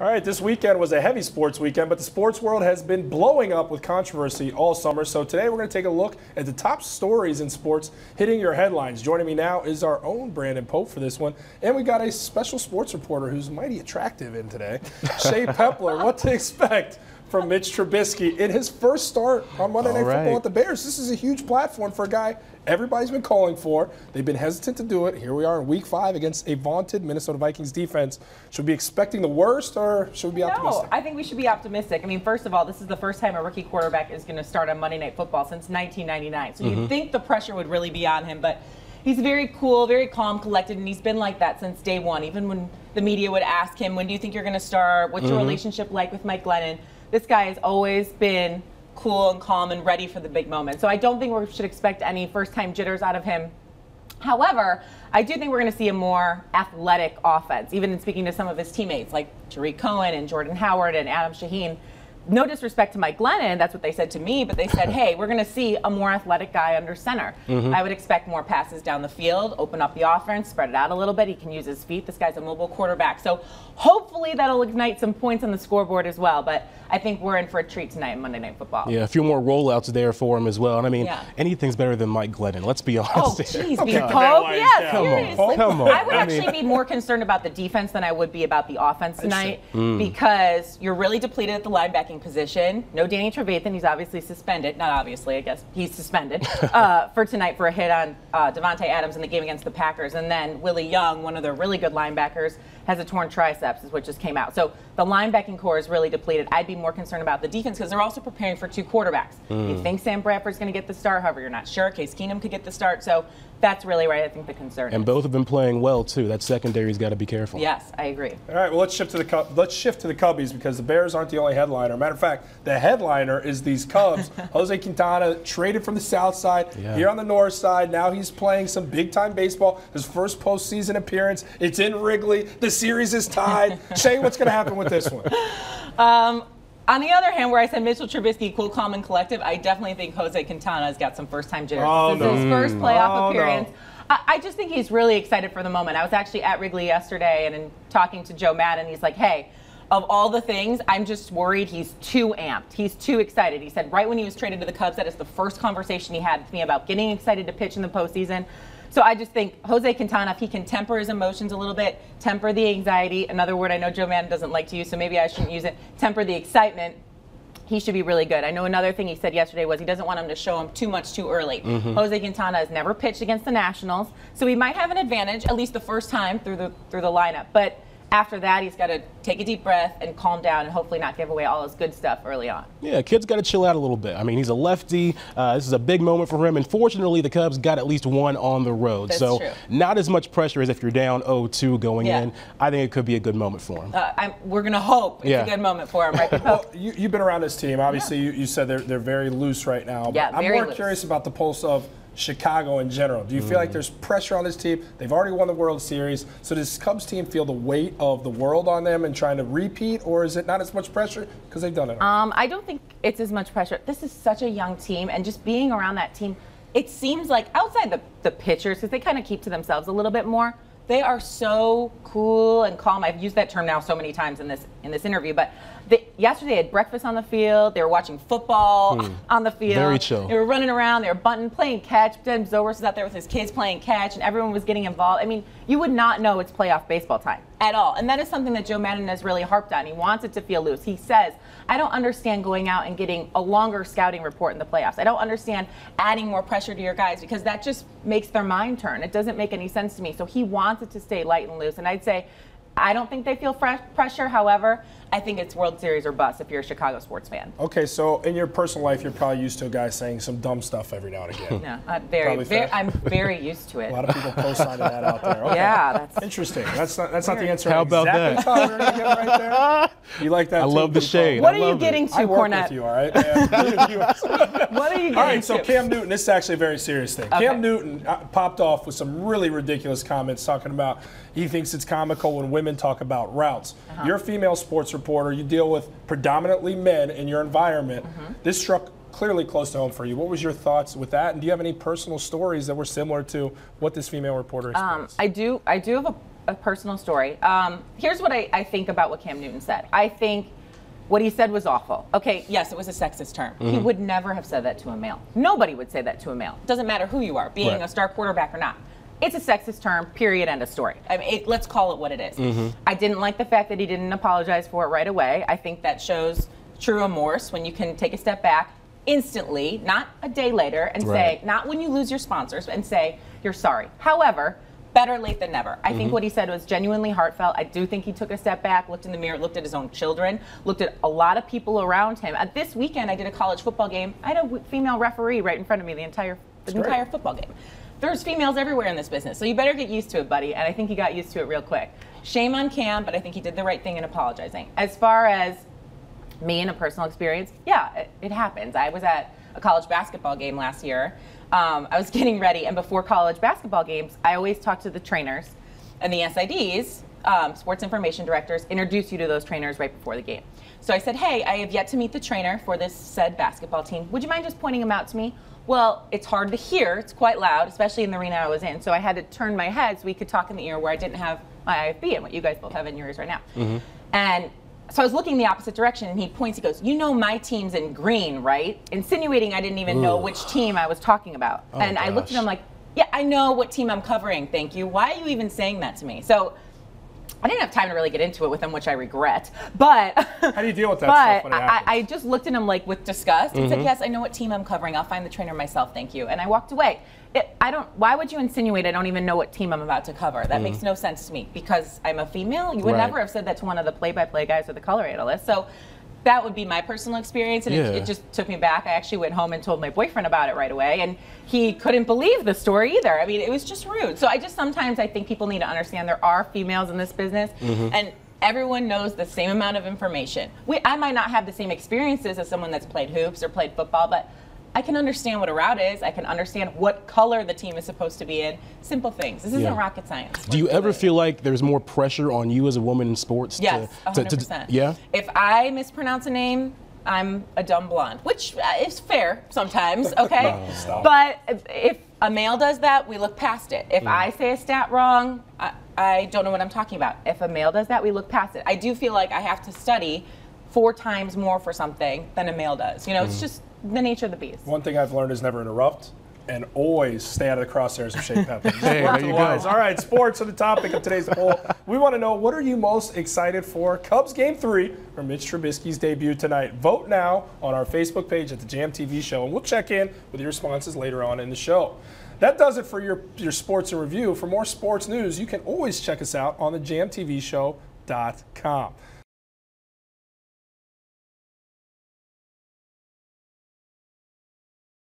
All right, this weekend was a heavy sports weekend, but the sports world has been blowing up with controversy all summer. So today we're going to take a look at the top stories in sports hitting your headlines. Joining me now is our own Brandon Pope for this one. And we got a special sports reporter who's mighty attractive in today, Shae Peppler. What to expect from Mitch Trubisky in his first start on Monday Night right. Football at the Bears. This is a huge platform for a guy everybody's been calling for. They've been hesitant to do it. Here we are in week five against a vaunted Minnesota Vikings defense. Should we be expecting the worst or should we be optimistic? No, optimistic? I think we should be optimistic. I mean, first of all, this is the first time a rookie quarterback is going to start on Monday Night Football since 1999. So Mm-hmm. you'd think the pressure would really be on him, but he's very cool, very calm, collected, and he's been like that since day one. Even when the media would ask him, "When do you think you're going to start? What's your Mm-hmm. relationship like with Mike Glennon?" This guy has always been cool and calm and ready for the big moment. So I don't think we should expect any first-time jitters out of him. However, I do think we're going to see a more athletic offense, even in speaking to some of his teammates like Tarik Cohen and Jordan Howard and Adam Shaheen. No disrespect to Mike Glennon, that's what they said to me, but they said, hey, we're going to see a more athletic guy under center. I would expect more passes down the field, open up the offense, spread it out a little bit. He can use his feet. This guy's a mobile quarterback. So hopefully that'll ignite some points on the scoreboard as well. But I think we're in for a treat tonight in Monday Night Football. Yeah, a few more rollouts there for him as well. And I mean, Yeah. anything's better than Mike Glennon. Let's be honest. Oh, jeez, Okay, be come Pope? on, Yeah, down. Come on, come on. I would I mean- actually be more concerned about the defense than I would be about the offense tonight Mm. because you're really depleted at the linebacking position. No Danny Trevathan, he's obviously suspended. Not obviously, I guess he's suspended uh, for tonight for a hit on uh, Davante Adams in the game against the Packers. And then Willie Young, one of their really good linebackers, has a torn triceps, is what just came out. So the linebacking corps is really depleted. I'd be more concerned about the defense because they're also preparing for two quarterbacks. Mm. You think Sam Bradford's going to get the start, however, you're not sure. Case Keenum could get the start. So that's really where I think the concern And is. both have been playing well too. That secondary's got to be careful. Yes, I agree. All right, well let's shift to the Cub- let's shift to the Cubbies because the Bears aren't the only headliner. Matter of fact, the headliner is these Cubs. Jose Quintana traded from the South Side Yeah. here on the North Side. Now he's playing some big time baseball. His first postseason appearance. It's in Wrigley. The series is tied. Shae, what's going to happen with this one? Um, on the other hand, where I said Mitchell Trubisky, cool, calm, and collective, I definitely think Jose Quintana has got some first-time jitters. Oh, this is his first playoff Oh, appearance. I, I just think he's really excited for the moment. I was actually at Wrigley yesterday and in talking to Joe Maddon. He's like, "Hey, of all the things, I'm just worried he's too amped. He's too excited." He said right when he was traded to the Cubs, that is the first conversation he had with me about getting excited to pitch in the postseason. So I just think Jose Quintana, if he can temper his emotions a little bit, temper the anxiety, another word I know Joe Maddon doesn't like to use, so maybe I shouldn't use it, temper the excitement, he should be really good. I know another thing he said yesterday was he doesn't want him to show him too much too early. Mm-hmm. Jose Quintana has never pitched against the Nationals, so he might have an advantage at least the first time through the through the lineup. But after that, he's got to take a deep breath and calm down and hopefully not give away all his good stuff early on. Yeah, kid's got to chill out a little bit. I mean, he's a lefty. Uh, this is a big moment for him. And fortunately, the Cubs got at least one on the road. That's so true. not as much pressure as if you're down 0-2 going Yeah. in. I think it could be a good moment for him. Uh, I'm, we're gonna hope it's Yeah. a good moment for him, right? Well, you, you've been around this team. Obviously, you, you said they're, they're very loose right now. but Yeah, I'm more loose. curious about the pulse of Chicago in general. Do you feel Mm. like there's pressure on this team? They've already won the World Series. So does Cubs team feel the weight of the world on them and trying to repeat, or is it not as much pressure because they've done it? Um, I don't think it's as much pressure. This is such a young team, and just being around that team, it seems like outside the, the pitchers, because they kind of keep to themselves a little bit more, they are so cool and calm. I've used that term now so many times in this in this interview, but they, yesterday they had breakfast on the field. They were watching football hmm. on the field. Very chill. They were running around. They were bunting, playing catch. Dan Zoris was out there with his kids playing catch, and everyone was getting involved. I mean, you would not know it's playoff baseball time at all. And that is something that Joe Maddon has really harped on. He wants it to feel loose. He says, I don't understand going out and getting a longer scouting report in the playoffs. I don't understand adding more pressure to your guys because that just makes their mind turn. It doesn't make any sense to me. So he wants it to stay light and loose. And I'd say, I don't think they feel fresh pressure. However, I think it's World Series or bust if you're a Chicago sports fan. okay, so in your personal life, you're probably used to a guy saying some dumb stuff every now and again. No, uh, very, very. I'm very used to it. A lot of people co-signing that out there. Okay. Yeah, that's Interesting. That's not that's not the answer. How about exactly that? thought we were gonna get right. You like that? I too, love the Pete shade. What I are you love it. getting to, I Cornette? with you, all right? Yeah, you- you- What are you getting to? All right, so to? Cam Newton, this is actually a very serious thing. Okay. Cam Newton uh, popped off with some really ridiculous comments talking about he thinks it's comical when women talk about routes. Uh-huh. You're a female sports reporter, you deal with predominantly men in your environment. Mm-hmm. This struck clearly close to home for you. What was your thoughts with that? And do you have any personal stories that were similar to what this female reporter Um. I do. I do have a, a personal story. Um, here's what I, I think about what Cam Newton said. I think what he said was awful. Okay, yes, it was a sexist term. He Mm-hmm. would never have said that to a male. Nobody would say that to a male. Doesn't matter who you are, being Right. a star quarterback or not. It's a sexist term, period, end of story. I mean, it, let's call it what it is. Mm-hmm. I didn't like the fact that he didn't apologize for it right away. I think that shows true remorse when you can take a step back instantly, not a day later, and Right. say, not when you lose your sponsors, and say, you're sorry. However, better late than never. I Mm-hmm. think what he said was genuinely heartfelt. I do think he took a step back, looked in the mirror, looked at his own children, looked at a lot of people around him. At this weekend, I did a college football game. I had a w- female referee right in front of me the entire the entire football game. There's females everywhere in this business, so you better get used to it, buddy. And I think he got used to it real quick. Shame on Cam, but I think he did the right thing in apologizing. As far as me and a personal experience, yeah, it, it happens. I was at a college basketball game last year. Um, I was getting ready, and before college basketball games, I always talk to the trainers and the SIDs, um, sports information directors, introduce you to those trainers right before the game. So I said, hey, I have yet to meet the trainer for this said basketball team. Would you mind just pointing him out to me? Well, it's hard to hear. It's quite loud, especially in the arena I was in. So I had to turn my head so we could talk in the ear where I didn't have my IFB and what you guys both have in your ears right now. Mm-hmm. And so I was looking the opposite direction, and he points. He goes, "You know my team's in green, right?" Insinuating I didn't even know which team I was talking about. Oh, and I looked at him like, "Yeah, I know what team I'm covering. Thank you. Why are you even saying that to me?" So I didn't have time to really get into it with him, which I regret. But How do you deal with that but stuff when it I. I just looked at him like with disgust and Mm-hmm. said, "Yes, I know what team I'm covering. I'll find the trainer myself. Thank you." And I walked away. It, I don't. Why would you insinuate I don't even know what team I'm about to cover? That makes no sense to me because I'm a female. You would Mm-hmm. Right. never have said that to one of the play-by-play guys or the color analyst. So. That would be my personal experience, and Yeah. it, it just took me back. I actually went home and told my boyfriend about it right away, and he couldn't believe the story either. I mean, it was just rude. So I just sometimes I think people need to understand there are females in this business, Mm-hmm. and everyone knows the same amount of information. We, I might not have the same experiences as someone that's played hoops or played football, but I can understand what a route is. I can understand what color the team is supposed to be in. Simple things. This isn't Yeah. rocket science. Do you ever feel like there's more pressure on you as a woman in sports? Yes, to, 100%. yeah. If I mispronounce a name, I'm a dumb blonde, which uh, is fair sometimes, okay? stop. but if- a male does that, we look past it. Mm. If I say a stat wrong, I, I don't know what I'm talking about. If a male does that, we look past it. I do feel like I have to study four times more for something than a male does. You know, Mm. it's just the nature of the beast. One thing I've learned is never interrupt and always stay out of the crosshairs of Shae Peppler. Hey, there you the go. All right, sports are the topic of today's poll. We want to know what are you most excited for? Cubs game three or Mitch Trubisky's debut tonight? Vote now on our Facebook page at the Jam TV show, and we'll check in with your responses later on in the show. That does it for your, your sports and review. For more sports news, you can always check us out on the jamtvshow.com.